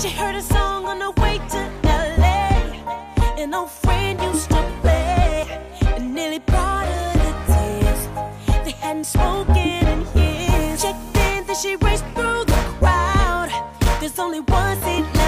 She heard a song on the way to LA. An old friend used to play. and nearly brought her to tears. They hadn't spoken in years. Checked in, then she raced through the crowd. There's only one seat left.